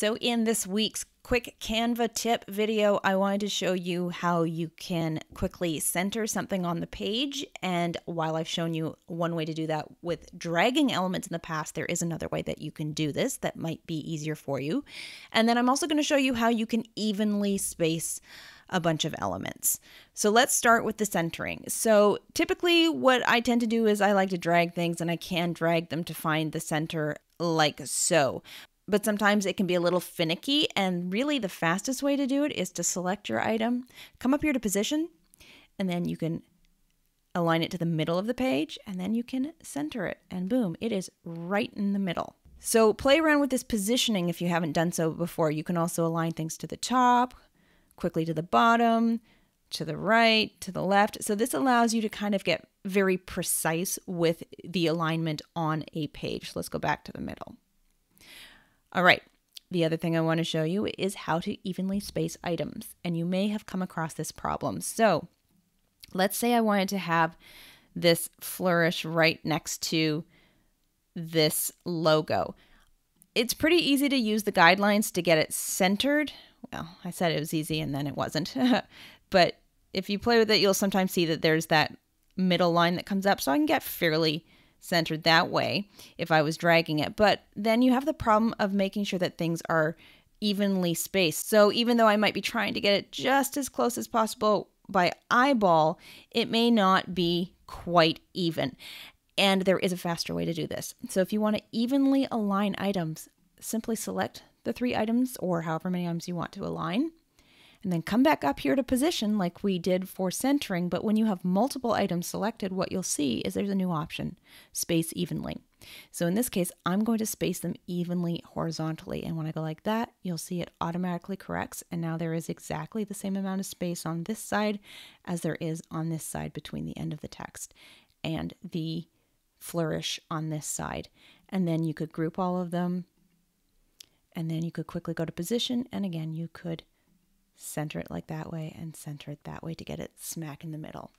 So in this week's quick Canva tip video, I wanted to show you how you can quickly center something on the page. And while I've shown you one way to do that with dragging elements in the past, there is another way that you can do this that might be easier for you. And then I'm also going to show you how you can evenly space a bunch of elements. So let's start with the centering. So typically what I tend to do is I like to drag things and I can drag them to find the center like so but sometimes it can be a little finicky. And really, the fastest way to do it is to select your item, come up here to position, and then you can align it to the middle of the page, and then you can center it. And boom, it is right in the middle. So play around with this positioning if you haven't done so before. You can also align things to the top, quickly to the bottom, to the right, to the left. So this allows you to kind of get very precise with the alignment on a page. Let's go back to the middle. All right. The other thing I want to show you is how to evenly space items, and you may have come across this problem. So let's say I wanted to have this flourish right next to this logo. It's pretty easy to use the guidelines to get it centered. Well, I said it was easy and then it wasn't. but if you play with it, you'll sometimes see that there's that middle line that comes up. So I can get fairly centered that way if I was dragging it. But then you have the problem of making sure that things are evenly spaced. So even though I might be trying to get it just as close as possible by eyeball, it may not be quite even. And there is a faster way to do this. So if you want to evenly align items, simply select the three items or however many items you want to align and then come back up here to position like we did for centering. But when you have multiple items selected, what you'll see is there's a new option, space evenly. So in this case, I'm going to space them evenly horizontally. And when I go like that, you'll see it automatically corrects. And now there is exactly the same amount of space on this side as there is on this side between the end of the text and the flourish on this side. And then you could group all of them. And then you could quickly go to position. And again, you could center it like that way and center it that way to get it smack in the middle.